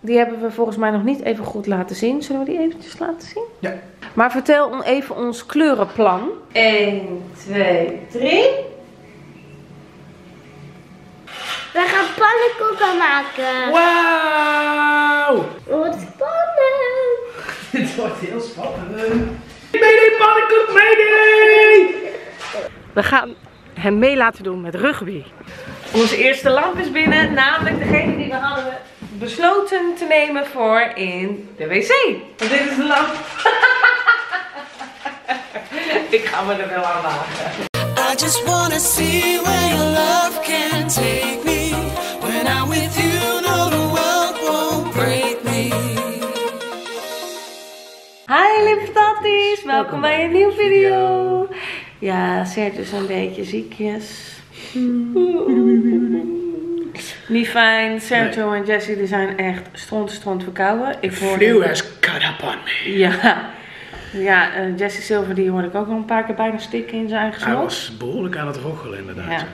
Die hebben we volgens mij nog niet even goed laten zien. Zullen we die eventjes laten zien? Ja. Maar vertel even ons kleurenplan. 1, 2, 3. We gaan pannenkoeken maken. Wauw! Wat spannend. Dit wordt heel spannend. Mayday, pannenkoek, mayday! We gaan hem mee laten doen met rugby. Onze eerste lamp is binnen, namelijk degene die we hadden besloten te nemen voor in de wc. Want dit is de lamp. Ik ga me er wel aan wagen. I just wanna see where your love can take me. When I'm with you, no, the world won't break me. Hi lieve tatties, welkom bij een nieuwe video. Ja, Sergio is een beetje ziekjes. Niet fijn. Sergio en Jessie die zijn echt stront stront verkouden. Ik hoorde- Flew has cut up on me. Ja, ja eh, Jessie Silver die hoorde ik ook al een paar keer bijna stikken in zijn eigen Hij was behoorlijk aan het roggelen inderdaad. Ja.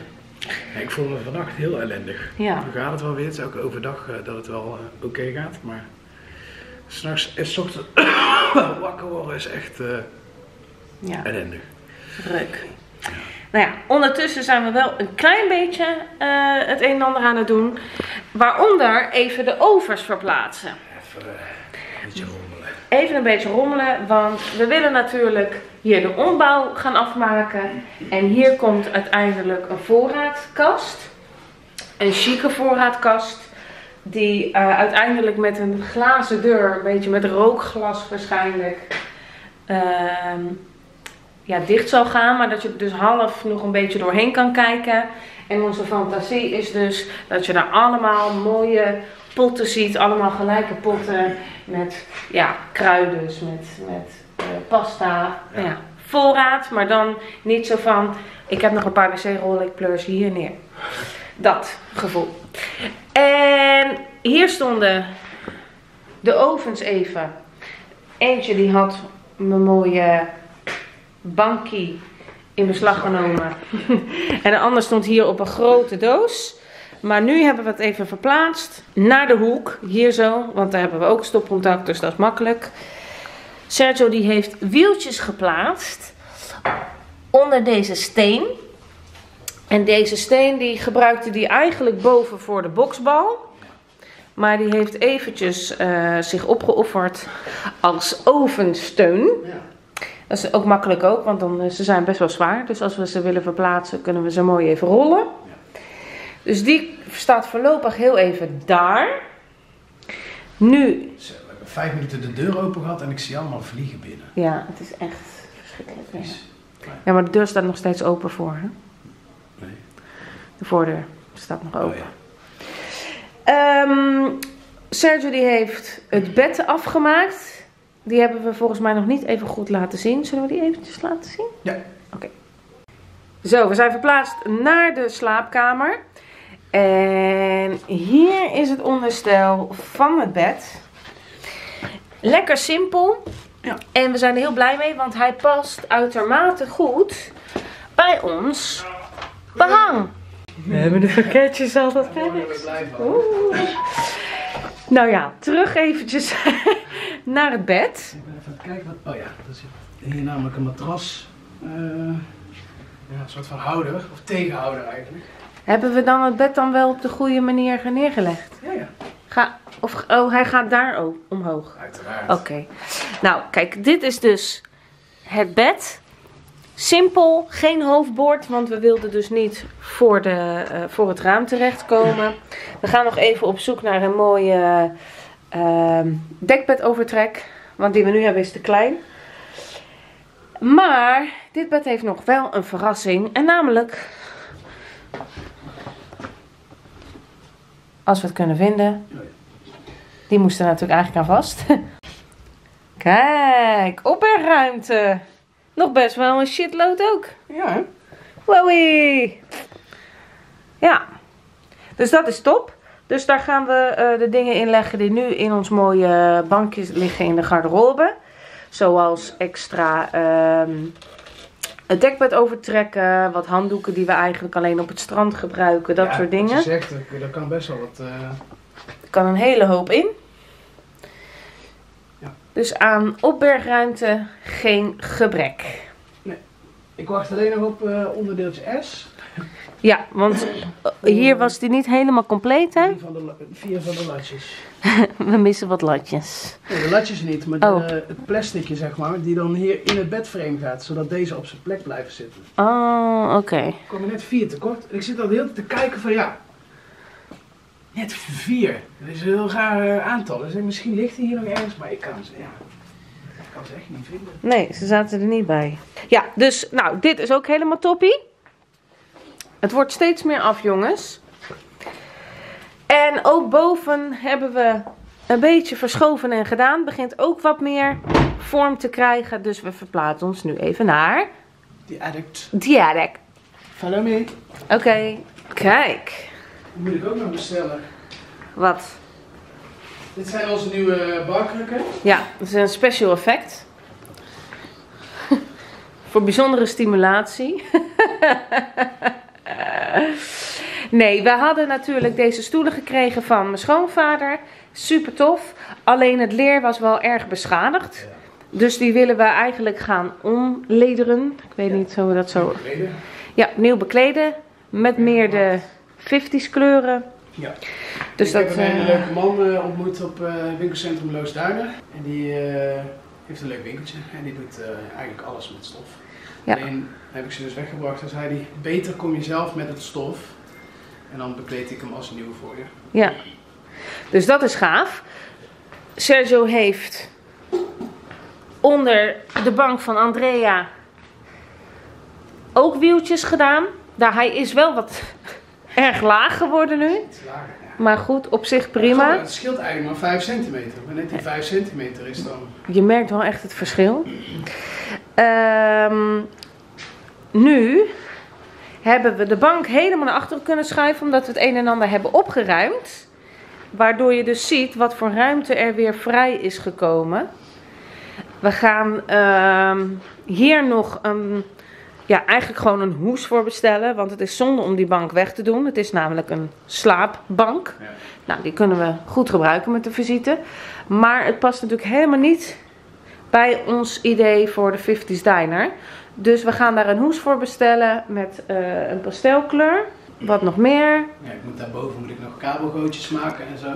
Ik voel me vannacht heel ellendig. Ja. Nu gaat het wel weer. Het is ook overdag eh, dat het wel eh, oké gaat. Maar s'nachts en s ochtends wakker worden is echt eh, Ja, ellendig. druk. Nou ja, ondertussen zijn we wel een klein beetje eh, het een en ander aan het doen. Waaronder even de overs verplaatsen. Even eh, een beetje rommelen. Even een beetje rommelen, want we willen natuurlijk hier de ombouw gaan afmaken. En hier komt uiteindelijk een voorraadkast. Een chique voorraadkast. Die eh, uiteindelijk met een glazen deur, een beetje met rookglas waarschijnlijk, ehm, ja, dicht zal gaan. Maar dat je er dus half nog een beetje doorheen kan kijken. En onze fantasie is dus dat je daar allemaal mooie potten ziet. Allemaal gelijke potten met ja, kruiden, met, met eh, pasta. Ja. Ja. voorraad, maar dan niet zo van... Ik heb nog een paar wc-rollen, ik pleur ze hier neer. Dat gevoel. En hier stonden de ovens even. Eentje die had mijn mooie bankie in beslag genomen. en de ander stond hier op een grote doos. Maar nu hebben we het even verplaatst naar de hoek. Hier zo, want daar hebben we ook stopcontact, dus dat is makkelijk. Sergio die heeft wieltjes geplaatst onder deze steen. En deze steen die gebruikte die eigenlijk boven voor de boksbal. Maar die heeft eventjes eh, zich opgeofferd als ovensteun. Ja. Dat is ook makkelijk ook, want dan, eh, ze zijn best wel zwaar. Dus als we ze willen verplaatsen, kunnen we ze mooi even rollen. Dus die staat voorlopig heel even daar. Nu, we hebben vijf minuten de deur open gehad en ik zie allemaal vliegen binnen. ja, het is echt verschrikkelijk. Ja, ja maar de deur staat nog steeds open voor. Hè? Nee. De voordeur staat nog open. Oh, ja. Ehm, Sergio die heeft het bed afgemaakt. Die hebben we volgens mij nog niet even goed laten zien. Zullen we die eventjes laten zien? Ja. Oké. Zo, we zijn verplaatst naar de slaapkamer. En hier is het onderstel van het bed. Lekker simpel. Ja. En we zijn er heel blij mee, want hij past uitermate goed bij ons behang. We hebben de pakketjes altijd Daar worden we blij van. Oeh. Nou ja, terug eventjes naar het bed. Ik ben even aan het kijken wat. Oh ja, er zit hier namelijk een matras. eh, ja, een soort van houder, of tegenhouder eigenlijk. Hebben we dan het bed dan wel op de goede manier neergelegd? Ja, ja. Ga, of, oh, hij gaat daar ook omhoog. Uiteraard. Oké. Nou, kijk, dit is dus het bed. Simpel, geen hoofdbord, want we wilden dus niet voor, de, eh, voor het raam terechtkomen. We gaan nog even op zoek naar een mooie ehm, dekbedovertrek, want die we nu hebben is te klein. Maar dit bed heeft nog wel een verrassing, en namelijk, als we het kunnen vinden, die moest er natuurlijk eigenlijk aan vast. Kijk, opbergruimte. Nog best wel een shitload ook. Ja? Wowie. Ja. Dus dat is top. Dus daar gaan we eh, de dingen in leggen die nu in ons mooie bankje liggen in de garderobe. Zoals extra ehm, het dekbed overtrekken. Wat handdoeken die we eigenlijk alleen op het strand gebruiken. Dat Ja, soort dingen. Er- er kan best wel wat. eh, Er kan een hele hoop in. Dus aan opbergruimte geen gebrek. Ik wacht alleen nog op eh, onderdeeltje S. Ja, want hier was die niet helemaal compleet, hè? Van de, vier van de latjes. We missen wat latjes. Nee, de latjes niet, maar de- Oh. het plasticje zeg maar, die dan hier in het bedframe gaat, zodat deze op zijn plek blijven zitten. Oh, oké. Ik kwam er net vier tekort. En ik zit al de hele tijd te kijken van ja, net vier. Dat is een heel raar eh, aantal. Dus misschien ligt hij hier nog ergens, maar ik kan ze, ja, ik kan ze echt niet vinden. Nee, ze zaten er niet bij. Ja, dus nou, dit is ook helemaal toppie. Het wordt steeds meer af, jongens. En ook boven hebben we een beetje verschoven en gedaan. Begint ook wat meer vorm te krijgen. Dus we verplaatsen ons nu even naar Die addict. die attic. Follow me. Oké, kijk. Moet ik ook nog bestellen. Wat? Dit zijn onze nieuwe barkrukken. Ja, dat is een special effect. Voor bijzondere stimulatie. nee, we hadden natuurlijk deze stoelen gekregen van mijn schoonvader. Super tof. Alleen het leer was wel erg beschadigd. Dus die willen we eigenlijk gaan omlederen. Ik weet niet hoe we dat zo... Ja, nieuw bekleden. Met meer de 50s kleuren. Ja. Dus ik dat... heb een hele eh, leuke man eh, ontmoet op eh, winkelcentrum Loosduinen. En die heeft een leuk winkeltje. En die doet eigenlijk alles met stof. Ja. Alleen heb ik ze dus weggebracht. En zei hij, beter kom je zelf met het stof. En dan bekleed ik hem als nieuw voor je. Ja, dus dat is gaaf. Sergio heeft onder de bank van Andrea ook wieltjes gedaan. Daar hij is wel wat erg laag geworden nu. Iets lager. Ja. Maar goed, op zich prima. Het scheelt eigenlijk maar 5 centimeter. Maar net die 5 centimeter is dan... Je merkt wel echt het verschil. Ehm, nu hebben we de bank helemaal naar achteren kunnen schuiven. Omdat we het een en ander hebben opgeruimd. Waardoor je dus ziet wat voor ruimte er weer vrij is gekomen. We gaan ehm, hier nog een, ja, eigenlijk gewoon een hoes voor bestellen. Want het is zonde om die bank weg te doen. Het is namelijk een slaapbank. Ja. Nou, die kunnen we goed gebruiken met de visite. Maar het past natuurlijk helemaal niet bij ons idee voor de 50s Diner. Dus we gaan daar een hoes voor bestellen met eh, een pastelkleur. Wat nog meer? Ja, ik moet daarboven moet ik nog kabelgootjes maken en zo.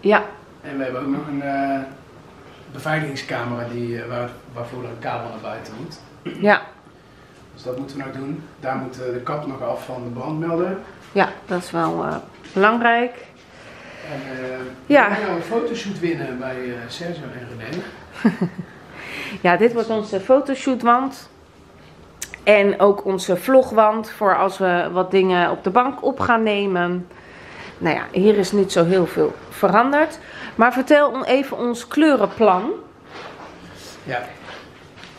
Ja, En we hebben ook nog een eh, beveiligingscamera die, eh, waar, waarvoor er een kabel naar buiten moet. ja, Dus dat moeten we nog doen. Daar moet eh, de kap nog af van de brandmelder. ja, dat is wel eh, belangrijk. En eh Ja. we gaan nou een fotoshoot winnen bij Sergio en René. Ja, dit wordt onze fotoshootwand. En ook onze vlogwand voor als we wat dingen op de bank op gaan nemen. Nou ja, hier is niet zo heel veel veranderd. Maar vertel even ons kleurenplan. Ja.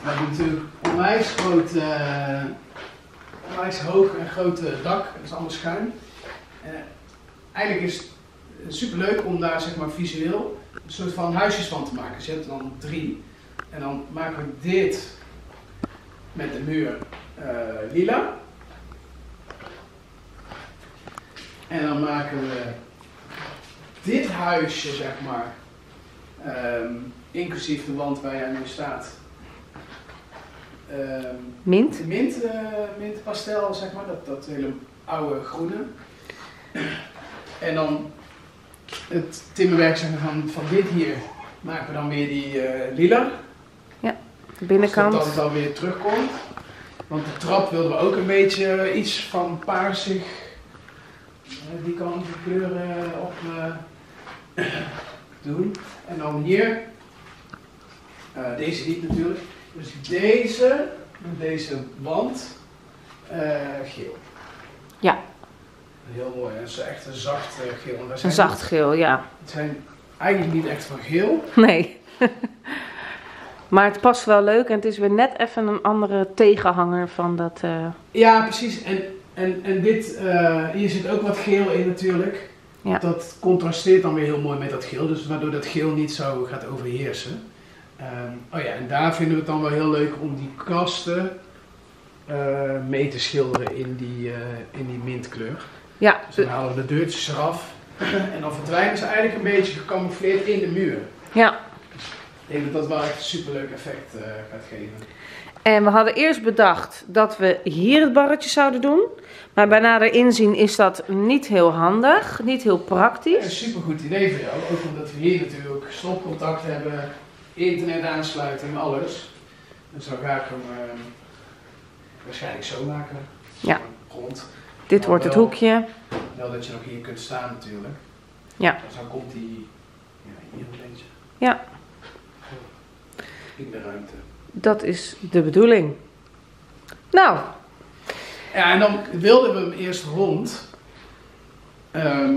We hebben natuurlijk onwijs groot, onwijs hoog en groot eh, dak. Dat is allemaal schuin. Eh, eigenlijk is het superleuk om daar zeg maar visueel een soort van huisjes van te maken. Dus je hebt er dan drie. En dan maken we dit met de muur eh, lila. En dan maken we dit huisje, zeg maar, ehm, inclusief de wand waar jij nu staat. Ehm, Mint. mint, eh mintpastel, zeg maar, dat, dat hele oude groene. En dan het timmerwerk zeg maar, van, van dit hier maken we dan weer die eh, lila. De binnenkant. Zodat het dan weer terugkomt. Want de trap wilden we ook een beetje eh, iets van paarsig. die kant, die kleuren op doen. En dan hier, deze niet natuurlijk. Dus deze, met deze wand, eh, geel. Ja. Heel mooi, dat is echt een zacht eh, geel. Een zacht geel, ja. Het zijn eigenlijk niet echt van geel. Nee. maar het past wel leuk en het is weer net even een andere tegenhanger van dat. eh, Ja, precies. En, en, en dit, hier zit ook wat geel in natuurlijk. Ja. Dat contrasteert dan weer heel mooi met dat geel, dus waardoor dat geel niet zo gaat overheersen. Ehm, oh ja, en daar vinden we het dan wel heel leuk om die kasten eh, mee te schilderen in die, eh, in die mintkleur. ja, Dus dan halen we de deurtjes eraf en dan verdwijnen ze eigenlijk een beetje gecamoufleerd in de muur. ja, Ik denk dat dat wel echt een superleuk effect eh, gaat geven. En we hadden eerst bedacht dat we hier het barretje zouden doen. Maar bij nader inzien is dat niet heel handig, niet heel Een praktisch. supergoed idee voor jou, ook omdat we hier natuurlijk stopcontact hebben, internetaansluiting, alles. Dus dan ga ik hem eh, waarschijnlijk zo maken. Ja. Rond. Dit wordt het hoekje. Wel dat je nog hier kunt staan natuurlijk. Ja. Dus dan komt die ja, hier een beetje. Ja. In de ruimte. Dat is de bedoeling. Nou, Ja, en dan wilden we hem eerst rond. Ehm,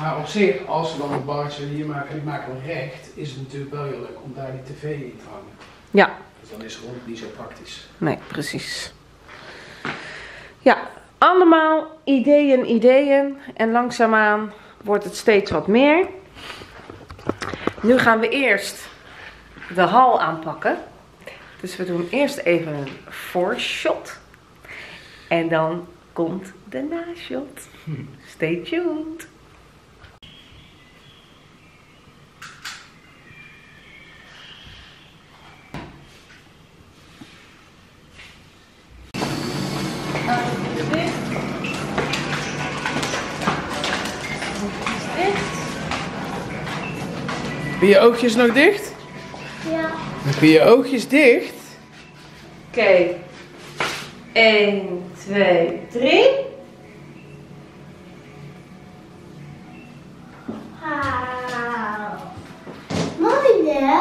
maar op zich, als we dan een barretje hier maken en ik maak hem recht, is het natuurlijk wel heel leuk om daar die tv in te hangen. Ja. Dus dan is rond niet zo praktisch. nee, precies. Ja, allemaal ideeën, ideeën. En langzaamaan wordt het steeds wat meer. Nu gaan we eerst de hal aanpakken. Dus we doen eerst even een voorshot. En dan komt de nashot. Stay tuned. Je je oogjes nog dicht? Ja. Heb je je oogjes dicht? Oké. 1, 2, 3. Wauw. Mooi hè?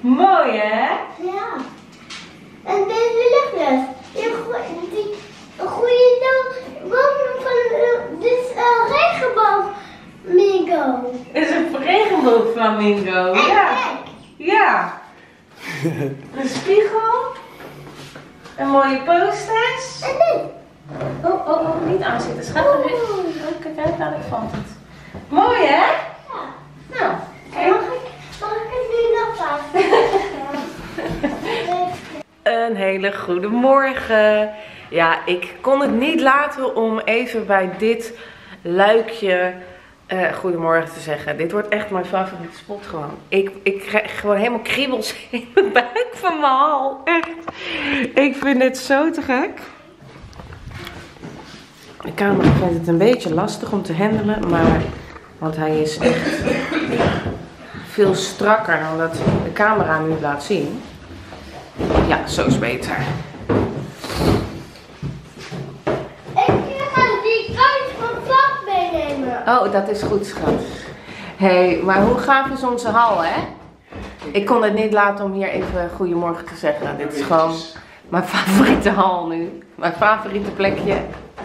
Mooi hè? Ja. En deze die een goede boom van eh, dit is een regenboog. Mingo. is een regenboogflamingo. En Ja. Ja. Een spiegel. Een mooie posters. Oh, oh, oh, niet aanzitten. Schat er weer. Oh, kijk uit, daar valt het. Mooi hè? Ja. Nou. Mag ik, mag ik het nu nog vast? Een hele goede morgen. Ja, ik kon het niet laten om even bij dit luikje eh goedemorgen te zeggen. Dit wordt echt mijn favoriete spot gewoon. Ik, ik krijg gewoon helemaal kriebels in mijn buik van mijn hal. Echt. Ik vind het zo te gek. De camera vindt het een beetje lastig om te handelen, maar want hij is echt veel strakker dan dat de camera nu laat zien. Ja, zo is beter. Ik ga die kant van pap meenemen. Oh, dat is goed, schat. Hé, hey, maar hoe gaaf is onze hal, hè? Ik kon het niet laten om hier even goedemorgen te zeggen. Dit is gewoon mijn favoriete hal nu. Mijn favoriete plekje.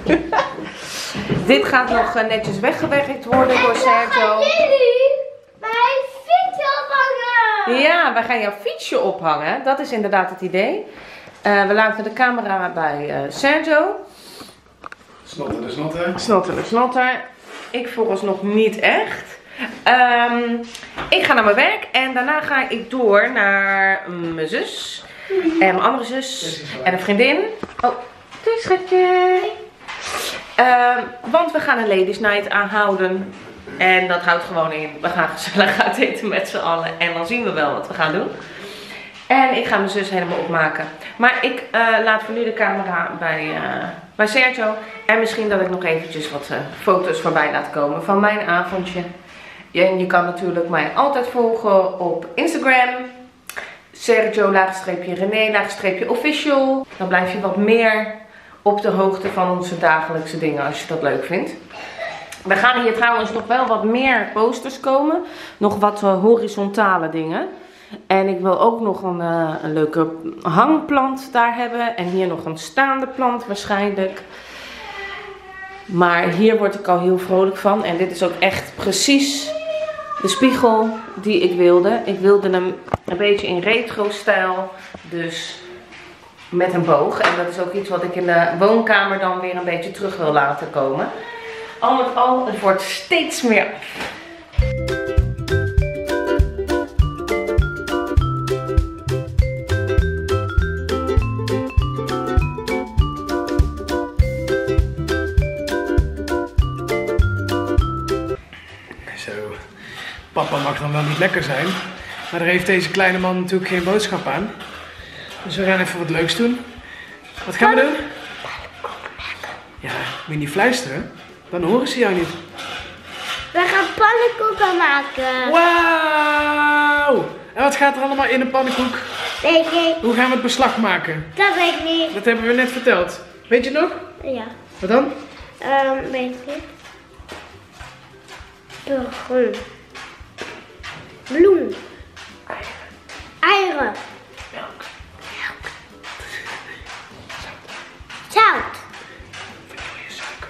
Dit gaat nog eh, netjes weggewerkt worden door Sergio. Gaan jullie mijn fietsje ophangen? Ja, wij gaan jouw fietsje ophangen. Dat is inderdaad het idee. Eh, we laten de camera bij eh, Sergio. Snotter de snotter. Snotter de snotter. Ik vooralsnog niet echt. Ehm, ik ga naar mijn werk en daarna ga ik door naar mijn zus. En mijn andere zus. En een vriendin. Oh, doei schatje. Ehm, want we gaan een ladies night aanhouden. En dat houdt gewoon in, we gaan gezellig uit eten met z'n allen. En dan zien we wel wat we gaan doen. En ik ga mijn zus helemaal opmaken. Maar ik eh, laat voor nu de camera bij, eh, bij Sergio. En misschien dat ik nog eventjes wat eh, foto's voorbij laat komen van mijn avondje. En je kan natuurlijk mij altijd volgen op Instagram. Sergio laagstreepje René laagstreepje official. Dan blijf je wat meer op de hoogte van onze dagelijkse dingen als je dat leuk vindt. Er gaan hier trouwens nog wel wat meer posters komen. Nog wat eh, horizontale dingen. En ik wil ook nog een, eh, een leuke hangplant daar hebben. En hier nog een staande plant waarschijnlijk. Maar hier word ik al heel vrolijk van. En dit is ook echt precies de spiegel die ik wilde. Ik wilde hem een beetje in retro stijl. Dus met een boog. En dat is ook iets wat ik in de woonkamer dan weer een beetje terug wil laten komen. Al met al, het wordt steeds meer af. Zo. Papa mag dan wel niet lekker zijn. Maar daar heeft deze kleine man natuurlijk geen boodschap aan. Dus we gaan even wat leuks doen. Wat gaan we doen? Ja, moet je niet fluisteren. Dan horen ze jou niet. We gaan pannenkoeken maken. Wauw! En wat gaat er allemaal in een pannenkoek? Weet ik, Hoe gaan we het beslag maken? dat weet ik niet. Dat hebben we net verteld. Weet je het nog? Ja, Wat dan? ehm, weet ik. Begon. Bloem. Eieren. Melk. Zout. Suiker.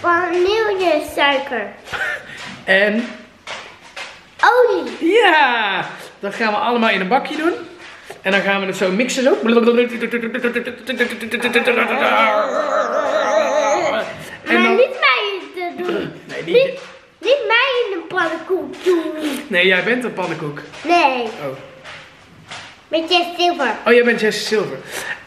Vanillesuiker. En Olie. ja, dat gaan we allemaal in een bakje doen. En dan gaan we het zo mixen zo. En Maar dan... niet mij te doen. Nee, Niet, niet... mij in een pannenkoek doen. nee, jij bent een pannenkoek. Nee, Oh. met je zilver. Oh, jij bent Jesse Silver.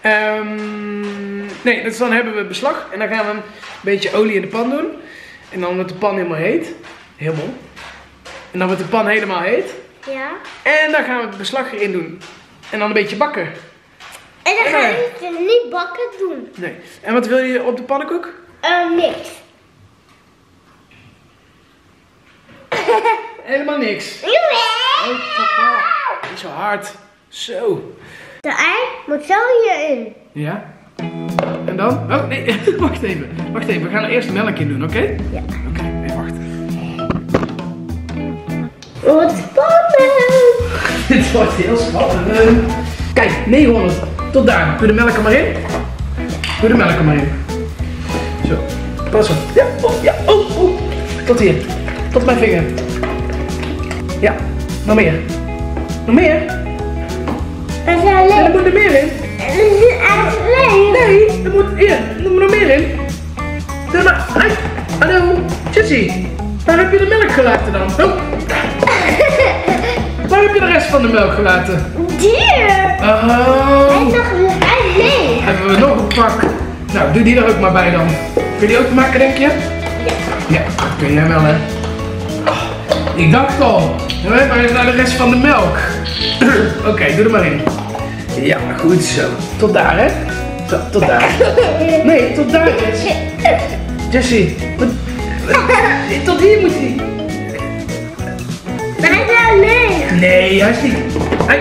Ehm, nee, dus dan hebben we beslag. En dan gaan we een beetje olie in de pan doen. En dan wordt de pan helemaal heet. Helemaal. En dan wordt de pan helemaal heet. Ja. En dan gaan we het beslag erin doen. En dan een beetje bakken. En dan ga Ja. je het niet bakken doen. Nee. En wat wil je op de pannenkoek? Ehm, niks. Helemaal niks. Jawel. Oh, papa. Niet zo hard. Zo. De ei moet zo hierin. Ja. En dan? Oh, nee. wacht even. Wacht even. We gaan er eerst melk in doen, oké? Ja. Oké, even wachten. Wat spannend. Dit wordt heel spannend. Kijk, 900. Tot daar. Doe de melk er maar in. Doe de melk er maar in. Zo. Pas op. Ja. Oh, ja. Oh, oh. Tot hier. Tot mijn vinger. Ja. Nog meer. Nog meer. Is En er moet er meer in. Alleen. Nee, er moet, hier, er moet nog meer in. Doe maar. Ai. Hallo. Jessie. Waar heb je de melk gelaten dan? Oh. Waar heb je de rest van de melk gelaten? Dier. Hij Oh. is nog hij leeg. Hebben we nog een pak? Nou, doe die er ook maar bij dan. Kun je die ook maken, denk je? Ja, dat kun jij wel, hè? Ik dacht al. Waar is nou de rest van de melk? Oké, doe er maar in. Ja, goed zo. Tot daar, hè? Zo, tot daar. Nee, tot daar, Jess. Jessie. wat- wat- Tot hier moet hij. Maar hij is wel leeg. Nee, hij is niet. Hij...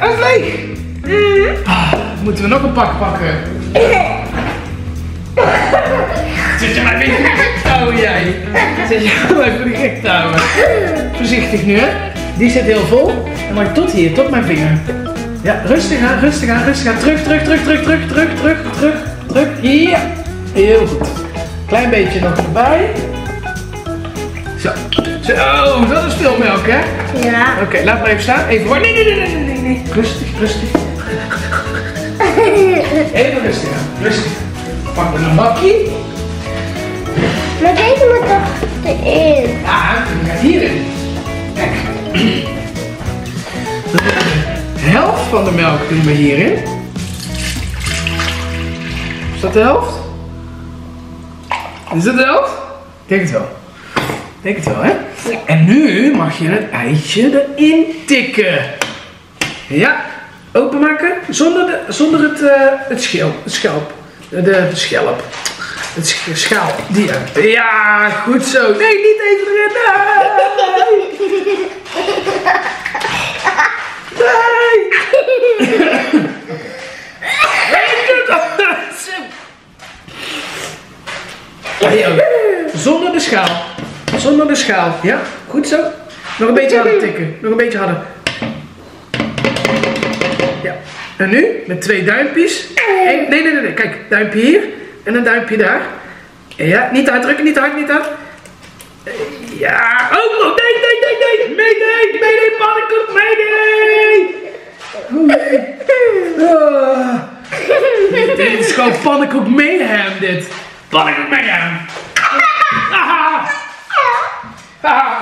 Hij is leeg. Ah, moeten we nog een pak pakken? Zit je mij weer gek te houden, jij? Zit je mij voor de gek houden? Voorzichtig nu, hè? Die zit heel vol. En maar tot hier, tot mijn vinger. Ja, rustig aan, rustig aan, rustig aan. Terug, terug, terug, terug, terug, terug, terug, terug, terug. Ja, heel goed. Klein beetje nog erbij. Zo. Zo, dat is veel melk, hè? Ja. Oké, laat maar even staan. Even hoor. Nee, nee, nee, nee, nee, nee. Rustig, rustig. Even rustig aan. Rustig. Pak een bakje. Maar deze moet toch erin. Ja, die gaat hierin. Kijk. De helft van de melk doen we hierin. Is dat de helft? Is dat de helft? Ik denk het wel. Ik denk het wel, hè? En nu mag je het eitje erin tikken. Ja, openmaken zonder, de, zonder het, eh het, schil, het schelp. De, de schelp. Het sch- schaal. Die, ja. ja, goed zo. Nee, niet even erin. Nee. Nee. Ook. Zonder de schaal. Zonder de schaal. Ja, goed zo. Nog een beetje harder tikken. Nog een beetje harder. Ja. En nu met twee duimpjes. Nee, nee, nee, nee. Kijk, duimpje hier en een duimpje daar. Ja, niet uitdrukken, niet hard, niet hard. Ja, oh, oh, nee, nee, nee, nee, nee, nee, nee, nee, pannenkoek, nee, nee. Oh, nee. Ah. Dit is gewoon pannenkoek mayhem, dit. Pannenkoek mayhem. Ah. Ah.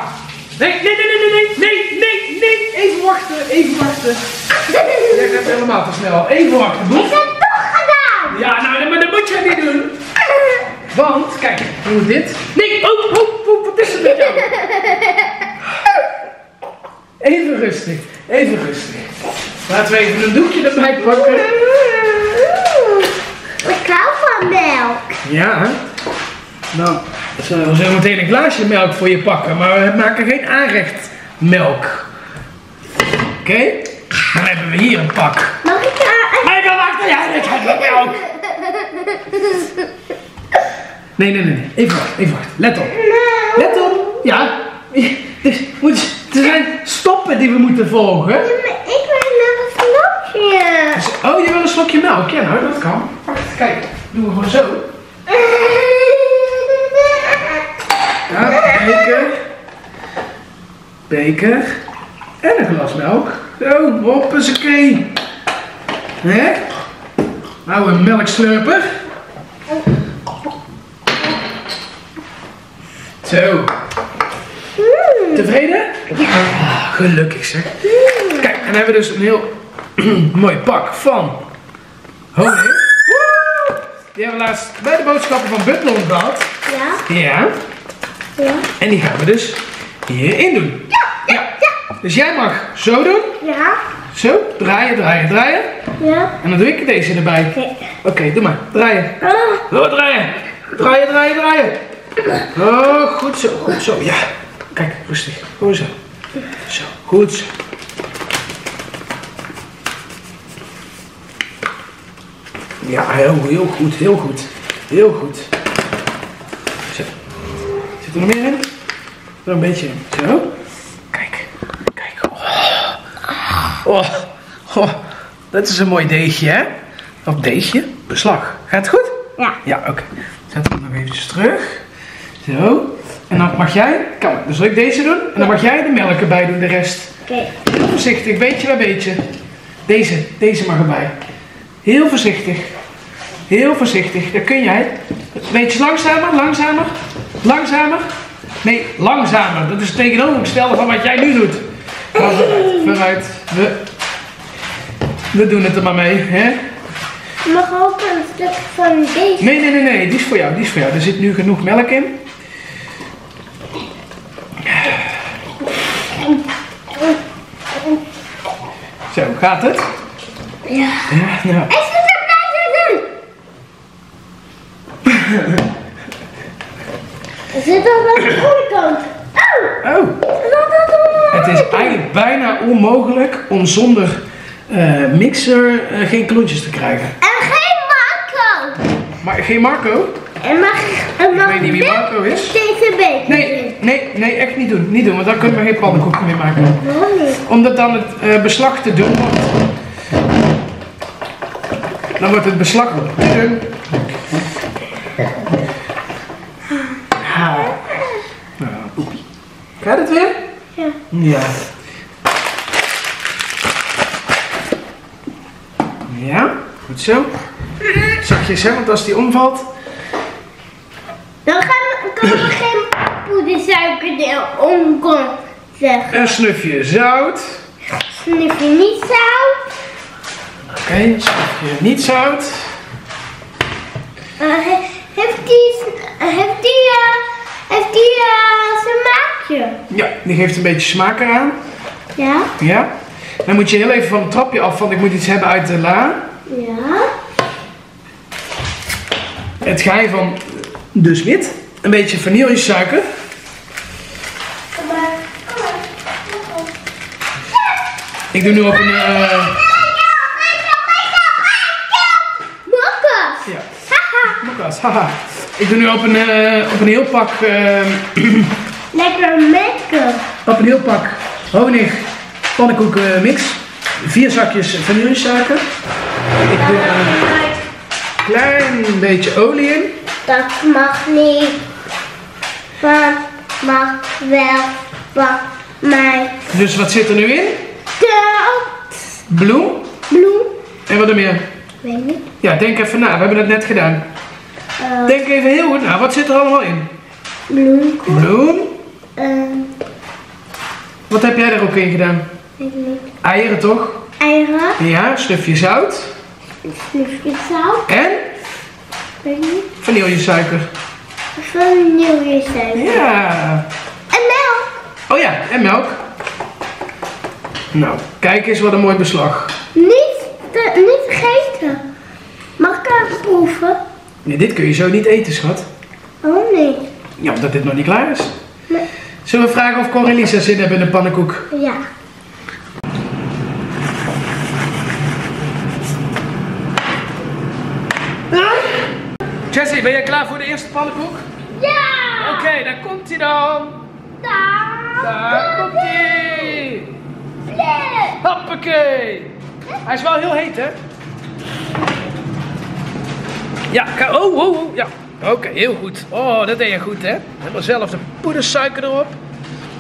Nee, nee, nee, nee, nee, nee, nee, nee, even wachten, even wachten. Jij gaat helemaal te snel. Even wachten, Boef. Ja, nou, maar dat moet je niet doen. Want, kijk, hoe dit. Nee, oh, oh, oh, wat is er met jou? rustig. Even rustig. Laten we even een doekje erbij pakken. Ik hou van melk. Ja, hè? Nou, zullen we zo meteen een glaasje melk voor je pakken, maar we maken geen aanrecht melk. Oké? Dan hebben we hier een pak. Mag ik daar Maar dan wacht jij niet met melk. Nee, nee, nee, nee. Even wachten, even wachten. Let op. Let op. Ja. Dus, moet, er zijn stoppen die we moeten volgen. Ik wil nog een slokje. Dus- oh, je wil een slokje melk? Ja, nou, dat kan. Wacht, kijk. Doen we gewoon zo. Ja, beker. Beker. En een glas melk. Zo, hoppazakee. Hè? Nou, een melkslurper. Zo. Tevreden? Ah, gelukkig zeg. Kijk, en dan hebben we dus een heel mooi pak van honing. Die hebben we laatst bij de boodschappen van Butlon gehad. Ja, Ja. ja, En die gaan we dus hierin doen. Ja. Dus jij mag zo doen. ja, Zo, draaien, draaien, draaien. ja. En dan doe ik deze erbij. Oké. Oké, doe maar. Draaien. Door draaien. Draaien, draaien, draaien. Oh, goed zo, goed zo. Ja. Kijk, rustig. Gewoon zo. Zo, goed zo. Ja, heel, heel goed, heel goed. Heel goed. Zo. Zit er nog meer in? Er een beetje in. Zo. Kijk. Kijk. Oh. Oh. Dat is een mooi deegje, hè? Of deegje? Beslag. Gaat het goed? Ja. Ja, oké. Zet hem nog even terug. Zo. En dan mag jij, kan, dan zal ik deze doen. En dan mag jij de melk erbij doen, de rest. Oké. Heel voorzichtig, beetje bij beetje. Deze, deze mag erbij. Heel voorzichtig. Heel voorzichtig, dat kun jij. Beetje langzamer, langzamer, langzamer. Nee, langzamer. Dat is het tegenovergestelde van wat jij nu doet. Vooruit. We, we doen het er maar mee, hè? Mag ook een stuk van deze. Nee, nee, nee, nee, die is voor jou, die is voor jou. Er zit nu genoeg melk in. Zo, gaat het? Ja. Ja, nou. Ik zit er blijven doen. Er zit al aan de goede kant. Oh, Oh? Het is eigenlijk bijna onmogelijk om zonder eh, mixer eh, geen klontjes te krijgen. En geen Marco. Maar geen Marco? En mag, en mag weet niet wie Marco is. Deze beker. Nee, nee, nee, echt niet doen. Niet doen, want dan kunnen we geen pannenkoeken meer maken. Waarom niet? Om dat dan het eh, beslag te doen, wordt, dan wordt het beslag op. Ah. Nou, poepie. Gaat het weer? Ja. Ja. Ja, goed zo. Zachtjes hè, want als die omvalt, Dan gaan we, kan er geen poedersuiker erom zeggen. een snufje zout. Snif je niet zout? Oké, een snufje niet zout. Eh, he- heeft die, heeft die, eh, heeft die eh, zijn maakje? Ja, die geeft een beetje smaak eraan. Ja? Ja. Dan moet je heel even van het trapje af, want ik moet iets hebben uit de la. Ja. Het geheim van dus wit. Een beetje vanillesuiker. Kom maar. Kom maar. Ik doe nu op een... Mokkas. ja, Haha. Ik doe nu op een, eh, op een heel pak... eh, Lekker mekken. Een heel pak honig pannenkoeken mix. Vier zakjes vanillesuiker. Ik doe er een klein beetje olie in. Dat mag niet. Van mag wel van mij. Dus wat zit er nu in? Dat Bloem. bloem. En wat er meer? Weet niet. Ja, denk even na. We hebben het net gedaan. Uh, Denk even heel goed na. Wat zit er allemaal in? bloemkool. Bloem. Uh, Wat heb jij er ook in gedaan? weet niet. Eieren toch? Eieren. Ja, een stufje zout. Een snufje zout. En Weet niet. vanillesuiker. Vanillesuiker. Ja. En melk. Oh ja, en melk. Nou, kijk eens wat een mooi beslag. Niet, te, niet vergeten. Mag ik even proeven? Nee, dit kun je zo niet eten, schat. Oh nee. Ja, omdat dit nog niet klaar is. Nee. Zullen we vragen of Cor en Lisa zin hebben in een pannenkoek? Ja. Jessie, ben jij klaar voor de eerste pannenkoek? Ja! Oké, daar komt hij dan. Daar. Daar komt hij. Hoppakee. Hij is wel heel heet, hè? Ja, oh, oh, oh, ja. Oké, heel goed. Oh, dat deed je goed, hè? Helemaal zelf de poedersuiker erop.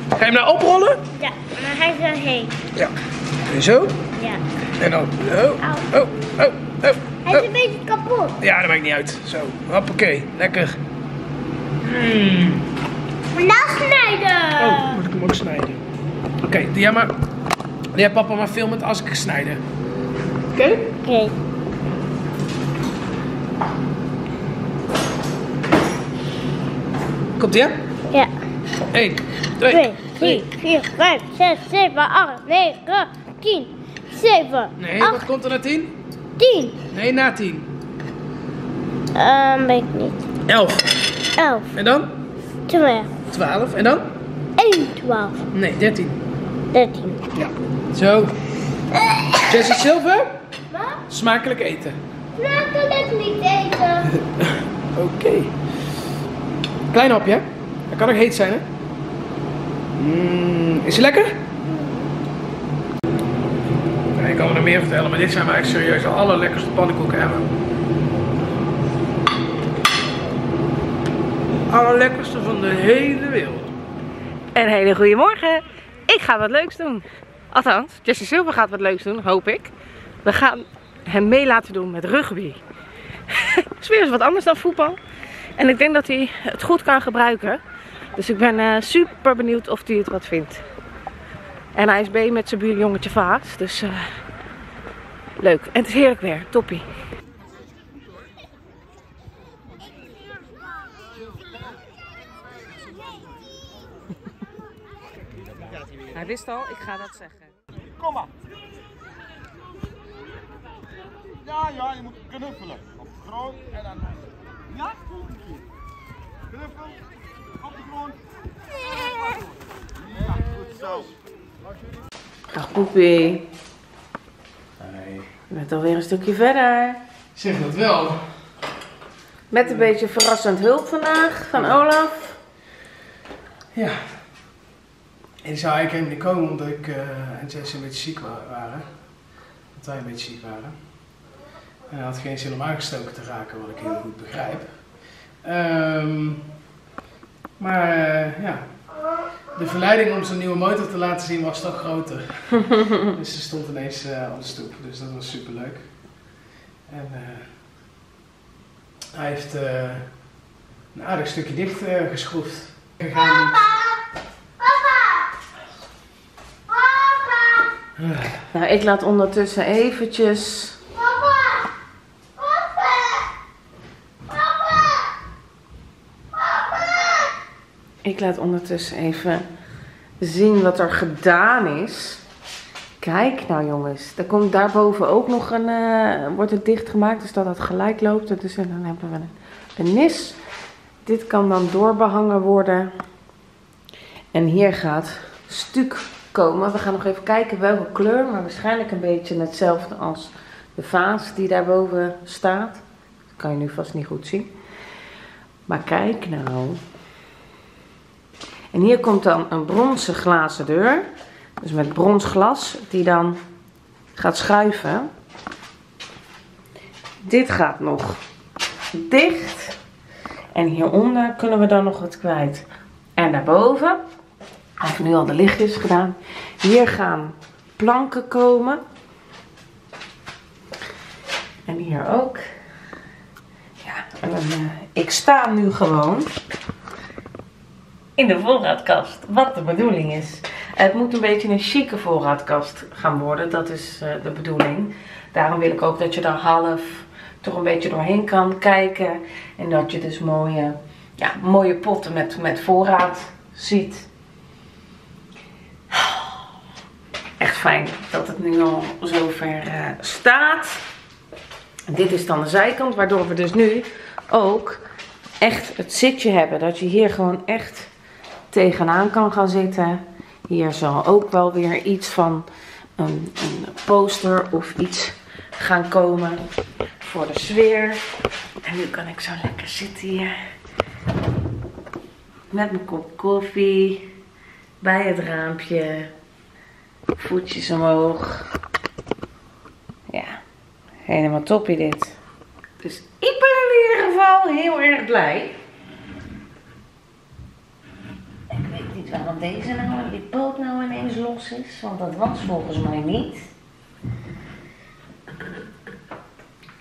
Ga je hem nou oprollen? Ja, maar hij is wel heet. Ja. En zo. Ja. En dan, oh, oh, oh, oh, Hij oh. is een beetje kapot. Ja, dat maakt niet uit. Zo, hoppakee. Lekker. En dan snijden. Oh, moet ik hem ook snijden? Oké, doe jij maar. Doe jij papa maar filmen als ik snijden. Oké? Oké. Komt ie, hè? Ja. 1, 2, 2, 3, 4, 5, 6, 7, 8, 9, 10, 7, Nee, wat 8, komt er na 10? 10. Nee, na 10. Ehm, weet ik niet. 11. 11, En dan? 12, 12. En dan? 1, 12, Nee, 13. 13. Ja. Zo. Jessie Silver, Wat? smakelijk eten. Ik niet eten. Oké. Klein hapje, hè? Dat kan ook heet zijn, hè? Mm, is hij lekker? Ik kan er nog meer vertellen, maar dit zijn maar echt serieus de allerlekkerste pannenkoeken ever. Allerlekkerste van de hele wereld. Een hele goede morgen. Ik ga wat leuks doen. Althans, Jesse Silver gaat wat leuks doen, hoop ik. We gaan hem mee laten doen met rugby. is weer eens wat anders dan voetbal. En ik denk dat hij het goed kan gebruiken. Dus ik ben eh, super benieuwd of hij het wat vindt. En hij is bij met zijn buurjongetje Vaas. Dus eh, leuk. En het is heerlijk weer. Toppie. Hij wist al, ik ga dat zeggen. Kom maar. Ja, ja, je moet knuffelen. Op de grond en dan. Ja, volgende keer. Knuffel. Op de grond. Ja, goed zo. Dag Poepie. Nee. Je bent alweer een stukje verder. Zeg dat wel. Met een beetje verrassend hulp vandaag van Olaf. Ja. En zou eigenlijk helemaal niet komen omdat ik eh, en Jess een beetje ziek wa- waren. Dat wij een beetje ziek waren. En hij had geen zin om aangestoken te raken, wat ik heel goed begrijp. Ehm, maar eh, ja, de verleiding om zijn nieuwe motor te laten zien was toch groter. dus ze stond ineens eh, op de stoep, dus dat was super leuk. En eh, hij heeft eh, een aardig stukje dicht eh, geschroefd. Gegaan. Nou, ik laat ondertussen eventjes... Papa. Papa. Papa. Ik laat ondertussen even zien wat er gedaan is. Kijk nou jongens, er komt daarboven ook nog een, eh, wordt het dichtgemaakt, dus dat het gelijk loopt. Dus dan hebben we een, een nis. Dit kan dan doorbehangen worden. En hier gaat stuk komen. We gaan nog even kijken welke kleur, maar waarschijnlijk een beetje hetzelfde als de vaas die daarboven staat. Dat kan je nu vast niet goed zien. Maar kijk nou. En hier komt dan een bronzen glazen deur. Dus met brons glas die dan gaat schuiven. Dit gaat nog dicht. En hieronder kunnen we dan nog wat kwijt. En daarboven, hij heeft nu al de lichtjes gedaan. Hier gaan planken komen. En hier ook. Ja, en eh, ik sta nu gewoon in de voorraadkast. Wat de bedoeling is. Het moet een beetje een chique voorraadkast gaan worden. Dat is eh, de bedoeling. Daarom wil ik ook dat je er half toch een beetje doorheen kan kijken. En dat je dus mooie, ja, mooie potten met, met voorraad ziet. Echt fijn dat het nu al zover eh, staat. Dit is dan de zijkant, waardoor we dus nu ook echt het zitje hebben. Dat je hier gewoon echt tegenaan kan gaan zitten. Hier zal ook wel weer iets van een, een poster of iets gaan komen voor de sfeer. En nu kan ik zo lekker zitten hier. Met mijn kop koffie. Bij het raampje. Voetjes omhoog. Ja, helemaal toppie dit. Dus ik ben in ieder geval heel erg blij. Ik weet niet waarom deze nou, die poot nou ineens los is. Want dat was volgens mij niet.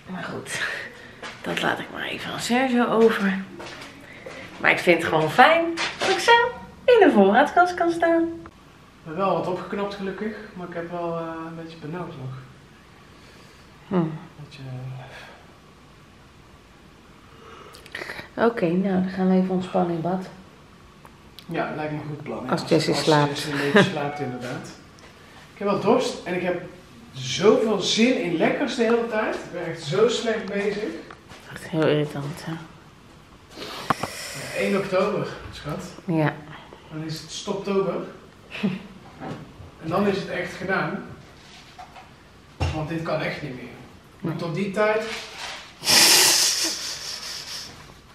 Maar goed, dat laat ik maar even aan Sergio over. Maar ik vind het gewoon fijn dat ik zo in de voorraadkast kan staan. Ik ben wel wat opgeknapt gelukkig, maar ik heb wel eh, een beetje benauwd nog. Hm. Beetje, Oké, nou dan gaan we even ontspannen in bad. Ja, lijkt me een goed plan. Als Jessie slaapt. Als Jessie een beetje slaapt inderdaad. Ik heb wel dorst en ik heb zoveel zin in lekkers de hele tijd. Ik ben echt zo slecht bezig. Echt heel irritant, hè? Ja, 1 oktober, schat. Ja. Dan is het stoptober. en dan is het echt gedaan. Want dit kan echt niet meer. Maar tot die tijd,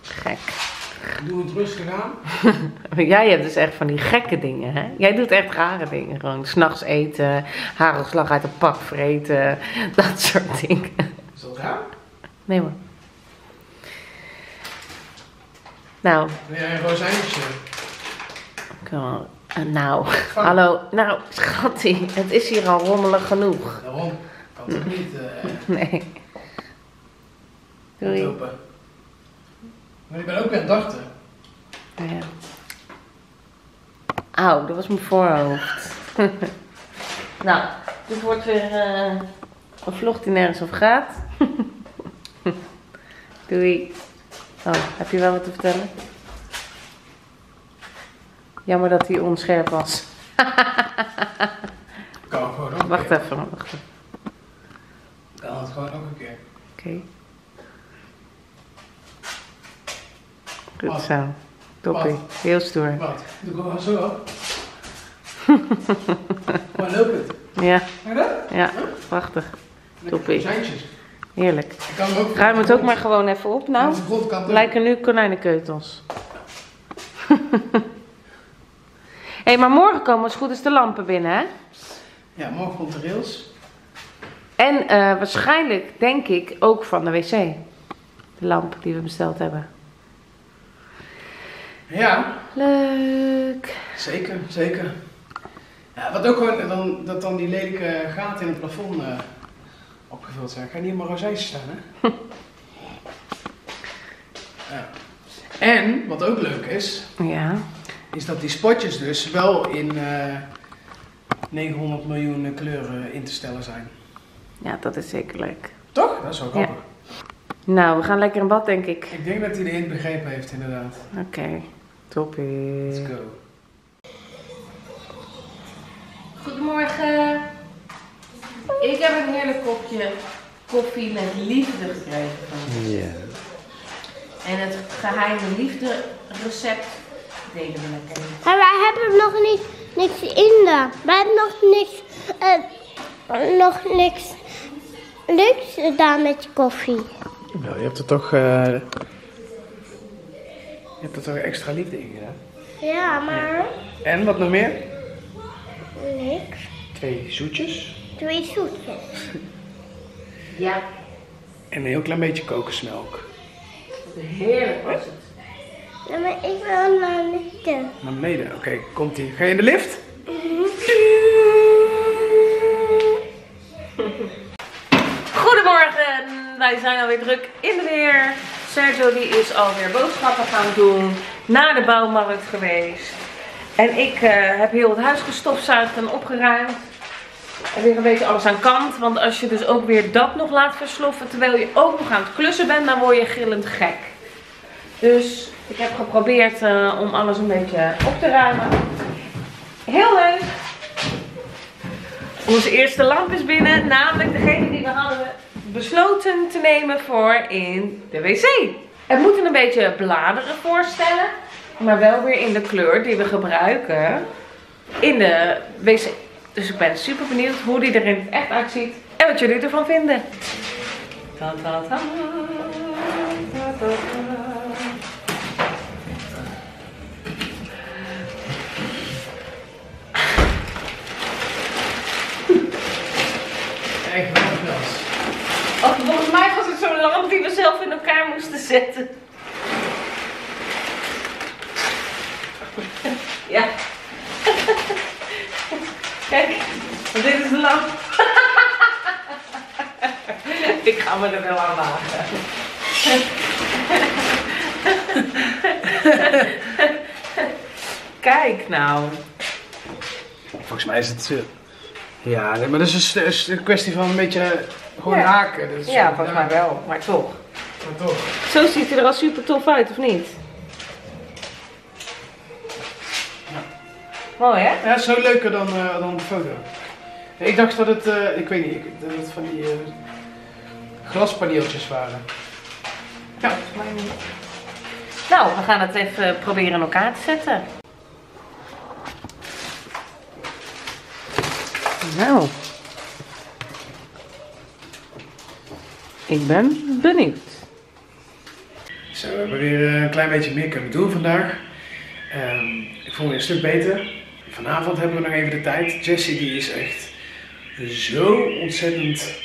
Gek. Doe het rustig aan. Jij hebt dus echt van die gekke dingen, hè? Jij doet echt rare dingen. Gewoon s'nachts eten, hagelslag uit een pak vreten, dat soort dingen. Is dat raar? Nee hoor. Nou, Wil jij een rozijntje? kom. Eh, nou, hallo. Nou, schattie, het is hier al rommelig genoeg. Daarom kan het ook niet eh Nee. Doei. Maar ik ben ook weer dachten. Ja. Auw, dat was mijn voorhoofd. nou, dit wordt weer eh, een vlog die nergens over gaat. Doei. Oh, heb je wel wat te vertellen? Jammer dat hij onscherp was. Kan gewoon Wacht even, wacht even. Kan het gewoon ook een keer. Oké. Goed zo. Toppie. Heel stoer. Wat? Doe ik gewoon zo het. Ja, ja. Prachtig. Toppie. Heerlijk. Ruim het ook maar gewoon even op nou. Lijken nu konijnenkeutels. Hé, hey, maar morgen komen als het goed is de lampen binnen, hè? Ja, morgen komt de rails. En eh, waarschijnlijk, denk ik, ook van de wc. De lamp die we besteld hebben. Ja, Leuk. zeker, zeker. Ja, wat ook gewoon, dan, dat dan die lelijke gaten in het plafond eh, opgevuld zijn. Ga je niet maar rozijntjes staan, hè? ja. En, wat ook leuk is, Ja. is dat die spotjes dus wel in eh 900 miljoen kleuren in te stellen zijn. ja, dat is zeker leuk. Toch? Dat is wel grappig. Nou, we gaan lekker in bad, denk ik. Ik denk dat hij de hint begrepen heeft, inderdaad. Oké, toppie. Let's go. Goedemorgen. Ik heb een heerlijk kopje koffie met liefde gekregen van Ja. En het geheime liefde recept deden we lekker. Maar wij hebben nog niet, niks in daar. Wij hebben nog niks, eh, nog niks leuks gedaan met je koffie. Nou, je hebt er toch, eh, je hebt er toch extra liefde in gedaan. Ja, maar En wat nog meer? niks. Twee zoetjes Twee zoetjes. Ja, en een heel klein beetje kokosmelk. heerlijk was het. Ja, maar ik wil naar beneden. Naar beneden. Oké, komt ie. Ga je in de lift? Goedemorgen, wij zijn alweer druk in de weer. Sergio die is alweer boodschappen gaan doen, naar de bouwmarkt geweest. En ik eh, heb heel het huis gestofzuigd en opgeruimd. En weer een beetje alles aan kant. Want als je dus ook weer dat nog laat versloffen terwijl je ook nog aan het klussen bent, dan word je gillend gek. Dus ik heb geprobeerd eh, om alles een beetje op te ruimen. Heel leuk. Onze eerste lamp is binnen, namelijk degene die we hadden besloten te nemen voor in de wc. Het moeten een beetje bladeren voorstellen, maar wel weer in de kleur die we gebruiken in de wc. Dus ik ben super benieuwd hoe die er in echt uitziet en wat jullie ervan vinden. Ta zetten. Ja. Kijk, want dit is de lamp. Ik ga me er wel aan wagen. Kijk nou. Volgens mij is het... eh, ja, maar dat is een, st- een st- een kwestie van een beetje eh, gewoon Ja. haken. Is Ja, volgens mij wel, maar toch. Maar toch. Zo ziet hij er al super tof uit, of niet? Mooi hè? Ja, zo leuker dan, eh, dan de foto. Ik dacht dat het, eh, ik weet niet, ik, dat het van die eh, glaspaneeltjes waren. Ja. Volgens mij niet. Nou, we gaan het even proberen in elkaar te zetten. Nou. Ik ben benieuwd. Zo, we hebben weer eh, een klein beetje meer kunnen doen vandaag. Ehm, ik voel me een stuk beter. Vanavond hebben we nog even de tijd. Jessie die is echt zo ontzettend,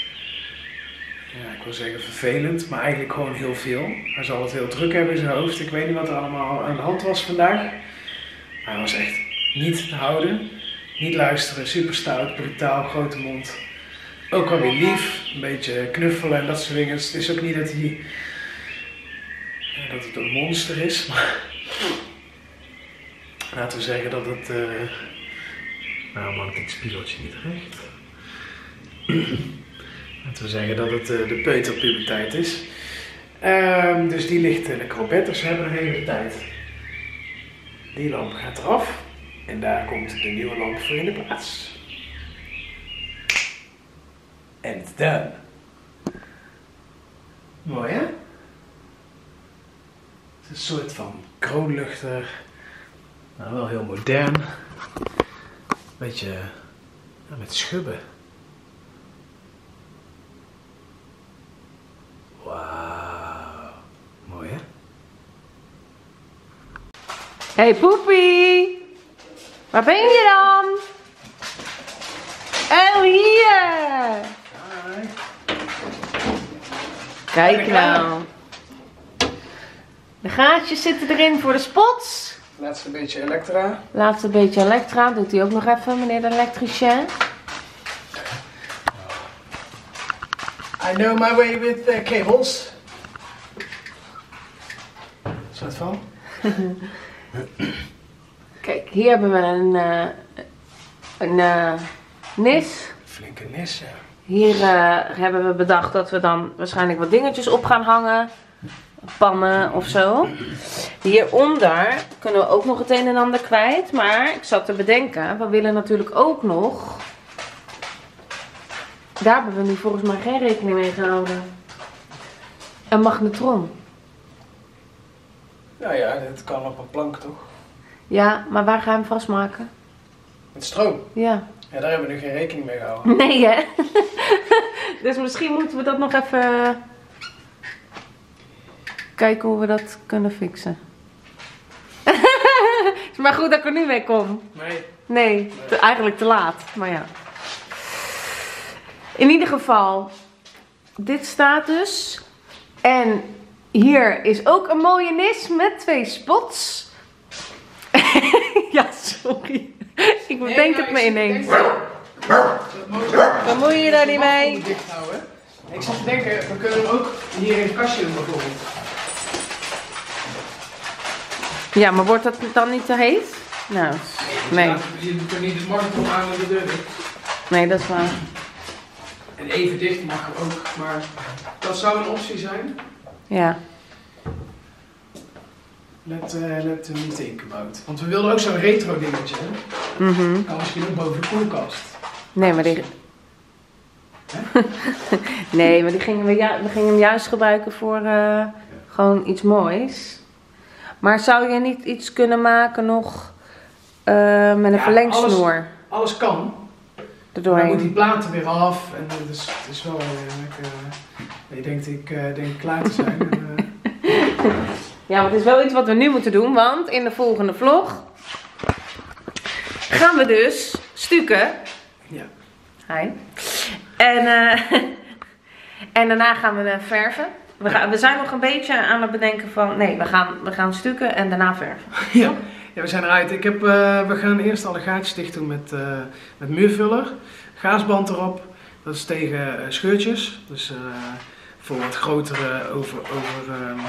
ja, ik wil zeggen vervelend, maar eigenlijk gewoon heel veel. Hij zal het heel druk hebben in zijn hoofd. Ik weet niet wat er allemaal aan de hand was vandaag. Maar hij was echt niet te houden. Niet luisteren, super stout, brutaal, grote mond. Ook wel weer lief, een beetje knuffelen en dat soort dingen. Dus het is ook niet dat hij dat het een monster is, maar laten we zeggen dat het. eh, Nou, man, ik het spiegeltje niet recht. laten we zeggen dat het eh, de peuterpuberteit is. Ehm, dus die ligt eh, lekker op bed, dus we hebben nog even de tijd. Die lamp gaat eraf en daar komt de nieuwe lamp voor in de plaats. En done. Mooi hè? Het is een soort van kroonluchter. Nou, wel heel modern. Beetje ja, met schubben. Wauw. Mooi hè? Hey Poepie! Waar ben je dan? Oh, hier! Kijk nou. De gaatjes zitten erin voor de spots. Laatste beetje elektra. Laatste beetje elektra. Doet hij ook nog even, meneer de elektricien. I know my way with uh, cables. Soort van. Kijk, hier hebben we een, eh, een eh, nis. Flinke nis, ja. Hier eh, hebben we bedacht dat we dan waarschijnlijk wat dingetjes op gaan hangen. Pannen of zo. Hieronder kunnen we ook nog het een en ander kwijt. Maar ik zat te bedenken, we willen natuurlijk ook nog... Daar hebben we nu volgens mij geen rekening mee gehouden. Een magnetron. Nou ja, dit kan op een plank toch? Ja, maar waar gaan we hem vastmaken? Met stroom. Ja. Ja, daar hebben we nu geen rekening mee gehouden. Nee hè? dus misschien moeten we dat nog even kijken hoe we dat kunnen fixen. is maar goed dat ik er nu mee kom. Nee. Nee, te- eigenlijk te laat. Maar ja. In ieder geval, dit staat dus. En hier is ook een mooie nis met twee spots. ja, sorry. Ik bedenk het me ineens. Dan moet je daar niet mee. Ik zat te denken, we kunnen hem ook hier in het kastje doen bijvoorbeeld. Ja, maar wordt dat dan niet te heet? Nou, nee. Je niet de markt aan de deur. Nee, dat is waar. En even dicht mag er ook, maar dat zou een optie zijn. Ja. Let, eh let uh, niet in about. Want we wilden ook zo'n retro dingetje. Hè? Mhm. Kan misschien ook boven de koelkast. Nee, maar die... nee, maar die gingen we, we gingen hem juist gebruiken voor eh, gewoon iets moois. Maar zou je niet iets kunnen maken nog eh, met een Ja, verlengsnoer Alles kan. Maar dan moet die platen weer af. En het is, het is wel... eh, ik, eh, je denkt, ik denk klaar te zijn. Ja, maar het is wel iets wat we nu moeten doen, want in de volgende vlog gaan we dus stukken. ja. Hi. En, en daarna gaan we verven. We, gaan, we zijn nog een beetje aan het bedenken van, nee, we gaan, we gaan stukken en daarna verven. Ja. ja, we zijn eruit. Ik heb, eh, we gaan eerst alle gaatjes dicht doen met, eh, met muurvuller. Gaasband erop. Dat is tegen eh, scheurtjes. Dus voor wat grotere over, over, ehm,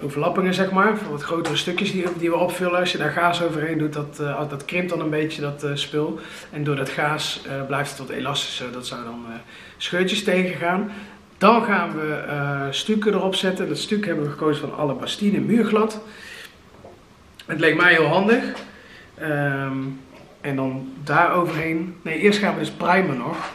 overlappingen, zeg maar. Voor wat grotere stukjes die, die we opvullen. Als je daar gaas overheen doet, dat, dat krimpt dan een beetje, dat spul. En door dat gaas blijft het wat elastischer. Dat zou dan scheurtjes tegengaan. Dan gaan we eh, stukken erop zetten. Dat stuk hebben we gekozen van alle Bastine muurglad. Het leek mij heel handig. Ehm, en dan daar overheen. Nee, eerst gaan we dus primen nog.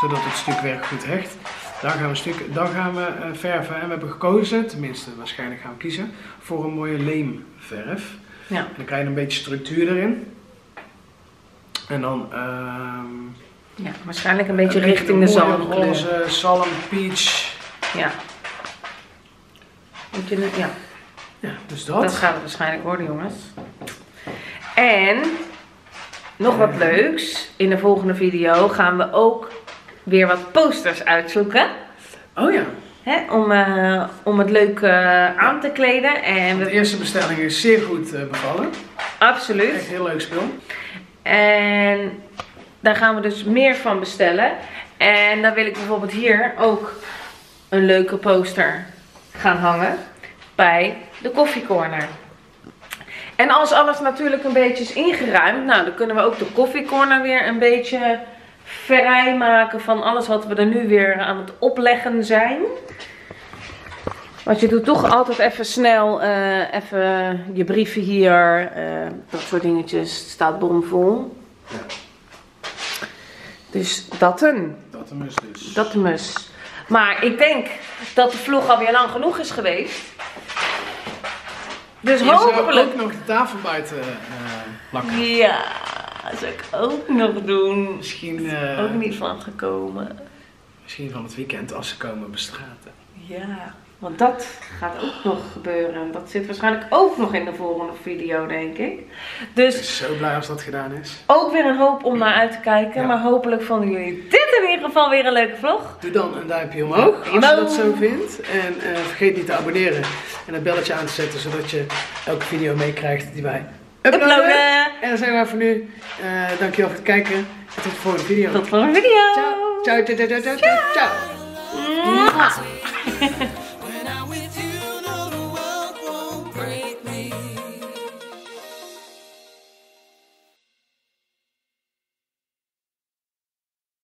Zodat het stukwerk goed hecht. Dan gaan we, stuk, dan gaan we eh, verven. En we hebben gekozen, tenminste waarschijnlijk gaan we kiezen, voor een mooie leemverf. Ja. En dan krijg je een beetje structuur erin. En dan ehm, Ja, waarschijnlijk een beetje een richting de zalmkleur. roze, zalm, peach. Ja. Moet je ja, Ja, dus dat. dat gaat het waarschijnlijk worden, jongens. En nog wat leuks. In de volgende video gaan we ook weer wat posters uitzoeken. Oh ja. Hè, om, eh, om het leuk eh, aan te kleden. En De eerste bestelling is zeer goed eh, bevallen. Echt absoluut. heel leuk spul. En daar gaan we dus meer van bestellen. En dan wil ik bijvoorbeeld hier ook een leuke poster gaan hangen bij de koffiecorner. En als alles natuurlijk een beetje is ingeruimd, nou dan kunnen we ook de koffiecorner weer een beetje vrijmaken van alles wat we er nu weer aan het opleggen zijn. Want je doet toch altijd even snel eh, even je brieven hier, eh, dat soort dingetjes. Het staat bomvol. Dus dat een. Dat een mus dus. Dat een mus. Maar ik denk dat de vlog alweer lang genoeg is geweest. Dus Je zou hopelijk. ook nog de tafel buiten plakken. Ja, zou ik ook nog doen. Misschien, eh, Ook niet van gekomen. misschien van het weekend als ze komen bestraten. Ja, want dat gaat ook nog gebeuren. Dat zit waarschijnlijk ook nog in de volgende video, denk ik. Ik Dus ben zo blij als dat gedaan is. ook weer een hoop om naar uit te kijken. Ja. Maar hopelijk vonden jullie dit in ieder geval weer een leuke vlog. Doe dan een duimpje omhoog als je dat zo vindt. En eh, vergeet niet te abonneren en het belletje aan te zetten zodat je elke video meekrijgt die wij uploaden. Uploaden! En dan zijn we voor nu. eh dankjewel voor het kijken en tot de volgende video. Tot de volgende video! Ciao. Ciao, ciao, ciao, ciao, ciao. ciao. Mwah.